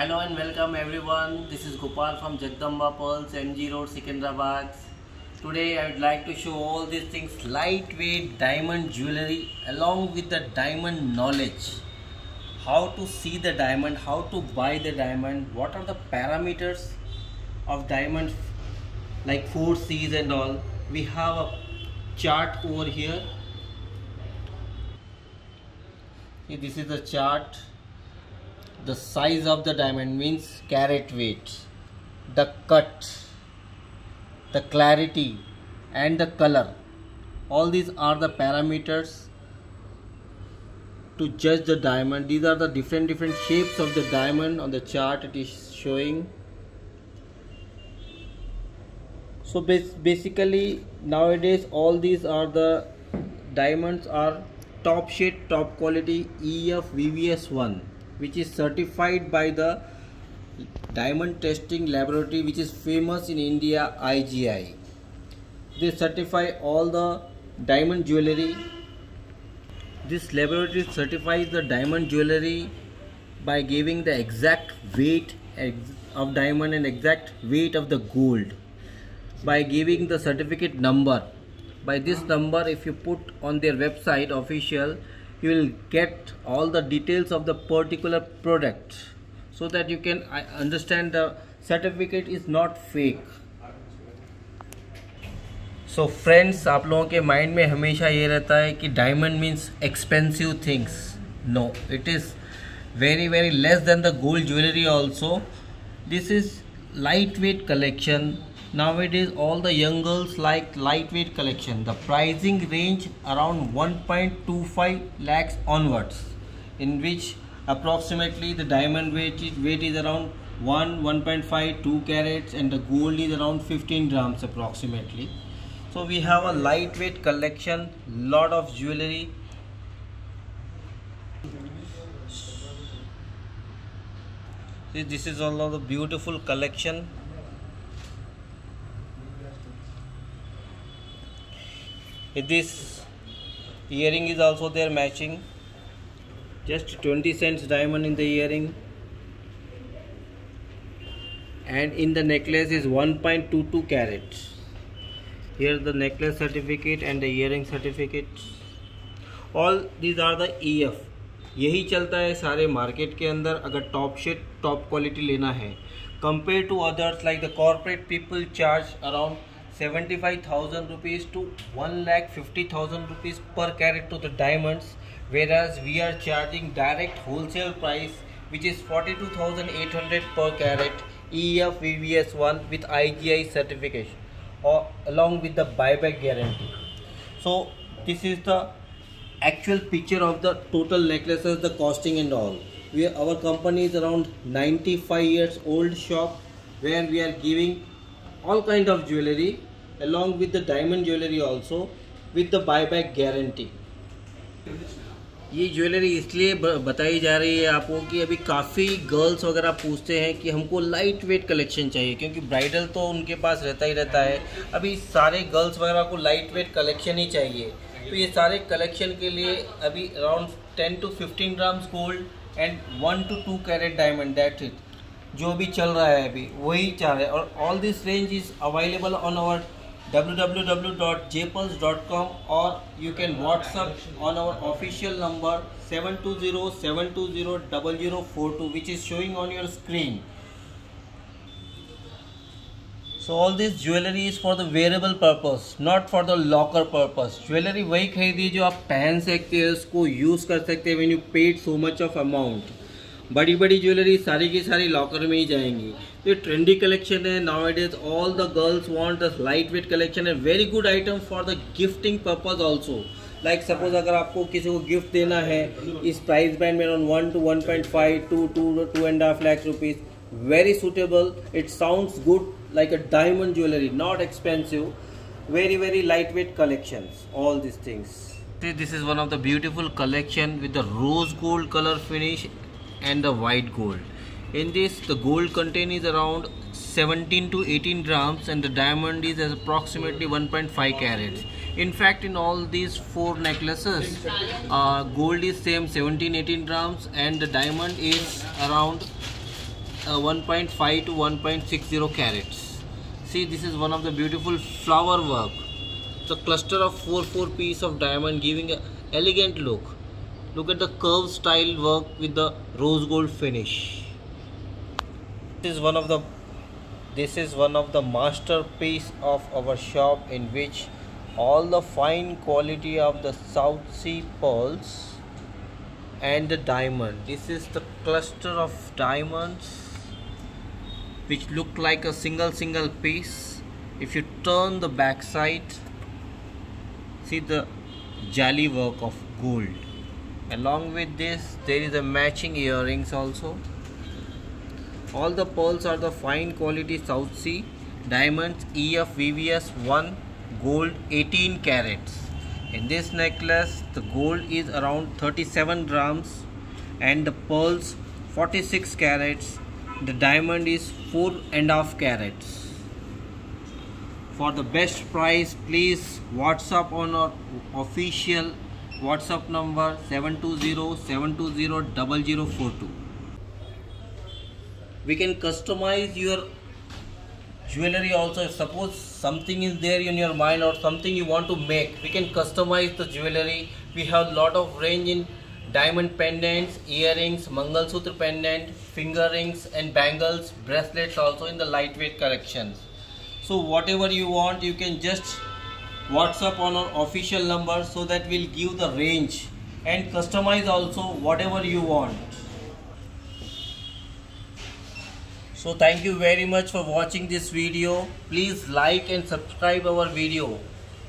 Hello and welcome everyone. This is Gopal from Jagdamba Pearls, MG Road, Secunderabad. Today I would like to show all these things lightweight diamond jewelry along with the diamond knowledge. How to see the diamond, how to buy the diamond, what are the parameters of diamond like 4 C's and all. We have a chart over here. See, this is the chart the size of the diamond means carat weight. The cut the clarity and the color. All these are the parameters to judge the diamond. These are the different different shapes of the diamond on the chart it is showing. So basically nowadays all these are the diamonds are top shade top quality EF VVS1 which is certified by the diamond testing laboratory which is famous in India IGI they certify all the diamond jewelry. This laboratory certifies the diamond jewelry by giving the exact weight of diamond and exact weight of the gold. By giving the certificate number. By this number if you put on their website official you will get all the details of the particular product so that you can understand the certificate is not fake so so friends आप लोगों के mind में हमेशा ये रहता है कि diamond means expensive things no it is very very less than the gold jewellery also this is light weight collection nowadays all the young girls like lightweight collection. The pricing range around 1.25 lakhs onwards in which approximately the diamond weight is, weight is around 1 1.5 2 carats and the gold is around 15 grams approximately. So we have a lightweight collection lot of jewelry. See, this is all of the beautiful collection this earring is also there matching just 20 cents diamond in the earring and in the necklace is 1.22 carats here the necklace certificate and the earring certificate all these are the EF यही चलता है सारे market के अंदर अगर top शेट top quality लेना है compare to others like the corporate people charge around 75,000 rupees to 1 lakh 50,000 rupees per carat to the diamonds whereas we are charging direct wholesale price which is 42,800 per carat EF VVS1 with IGI certification or along with the buyback guarantee. So this is the actual picture of the total necklaces the costing and all. We our company is around 95 years old shop where we are giving all kind of jewelry along with the diamond jewelry also, with the buyback guarantee. ये jewellery इसलिए बताई जा रही है आपको कि अभी काफ़ी गर्ल्स वगैरह पूछते हैं कि हमको लाइट वेट कलेक्शन चाहिए, क्योंकि ब्राइडल तो उनके पास रहता ही रहता है। अभी सारे गर्ल्स वगैरह को लाइट वेट कलेक्शन ही चाहिए। तो ये सारे कलेक्शन के लिए अभी around ten to fifteen grams gold and one to two carat diamond that it जो भी चल रहा है अभी, वही चाह रहे हैं। और all this range is available on our www.jpulse.com or you can WhatsApp on our official number 720-720-0042 which is showing on your screen. So all this jewelry is for the wearable purpose, not for the locker purpose. Jewelry वही खरीदिए जो आप पहन सकते हैं उसको use कर सकते हैं when you paid so much of amount. बड़ी बड़ी ज्वेलरी सारी की सारी लॉकर में ही जाएँगी तो ये ट्रेंडी कलेक्शन है now it is all the girls want light weight collection है very good item for the gifting purpose also like suppose अगर आपको किसी को गिफ्ट देना है, इस प्राइस बैंड में one to one point five to two two and half lakhs rupees very suitable it sound good like a diamond jewellery not expensive very very light weight collection all this things this is one of the beautiful collection with the rose gold colour finish and the white gold in this the gold content is around 17 to 18 grams and the diamond is as approximately 1.5 carats. In fact in all these four necklaces uh, gold is same 17 18 grams and the diamond is around uh, 1.5 to 1.60 carats. See this is one of the beautiful flower work. A cluster of 4 4 piece of diamond giving a elegant look. Look at the curve style work with the rose gold finish is one of the this is one of the masterpiece of our shop in which all the fine quality of the South Sea pearls and the diamond. This is the cluster of diamonds which look like a single single piece. If you turn the back side see the jali work of gold. Along with this there is a matching earrings also all the pearls are the fine quality south sea diamonds ef vvs 1 gold 18 carats. In this necklace the gold is around 37 grams and the pearls 46 carats. The diamond is 4 and half carats. For the best price please whatsapp on our official whatsapp number 720-720-0042 we can customize your jewelry also. Suppose something is there in your mind or something you want to make we can customize the jewelry. We have a lot of range in diamond pendants earrings mangal sutra pendant finger rings and bangles bracelets also in the lightweight collections. So whatever you want you can just whatsapp on our official number so that we'll give the range and customize also whatever you want so thank you very much for watching this video. Please like and subscribe our video.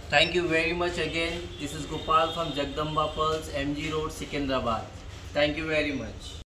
Thank you very much again. This is gopal from jagdamba pearls mg road secunderabad. Thank you very much